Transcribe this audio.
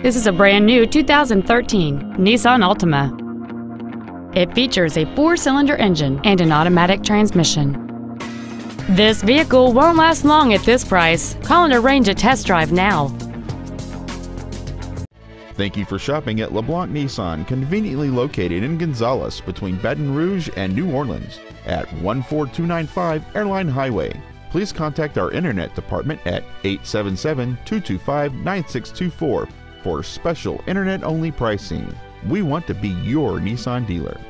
This is a brand new 2013 Nissan Altima. It features a four-cylinder engine and an automatic transmission. This vehicle won't last long at this price. Call and arrange a test drive now. Thank you for shopping at LeBlanc Nissan, conveniently located in Gonzales between Baton Rouge and New Orleans at 14295 Airline Highway. Please contact our internet department at 877 225 9624 for special internet only pricing. We want to be your Nissan dealer.